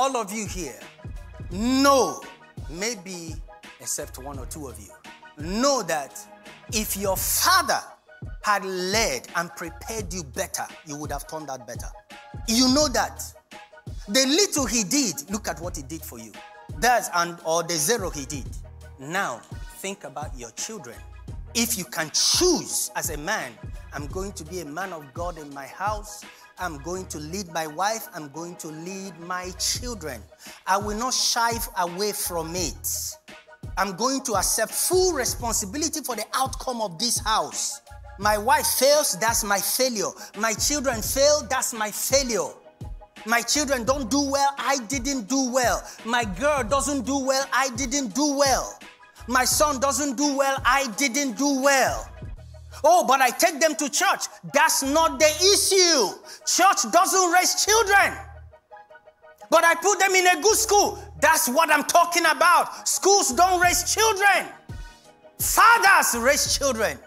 all of you here know, maybe except one or two of you, know that if your father had led and prepared you better, you would have turned out better. You know that. The little he did, look at what he did for you. That's and or the zero he did. Now think about your children. If you can choose as a man, I'm going to be a man of God in my house. I'm going to lead my wife. I'm going to lead my children. I will not shy away from it. I'm going to accept full responsibility for the outcome of this house. My wife fails, that's my failure. My children fail, that's my failure. My children don't do well, I didn't do well. My girl doesn't do well, I didn't do well. My son doesn't do well, I didn't do well. Oh, but I take them to church. That's not the issue. Church doesn't raise children. But I put them in a good school. That's what I'm talking about. Schools don't raise children. Fathers raise children.